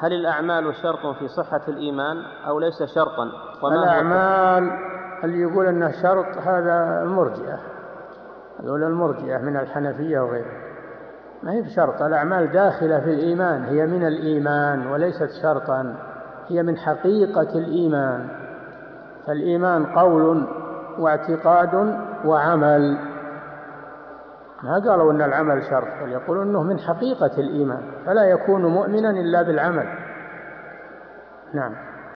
هل الأعمال شرط في صحة الإيمان أو ليس شرطا؟ وما الأعمال اللي يقول أنه شرط؟ هذا المرجئة. هذول المرجئة من الحنفية وغيره ما هي بشرط. الأعمال داخلة في الإيمان هي من الإيمان وليست شرطا. هي من حقيقة الإيمان. فالإيمان قول واعتقاد وعمل. ما قالوا أن العمل شرط بل يقولون أنه من حقيقة الإيمان فلا يكون مؤمنا إلا بالعمل. نعم.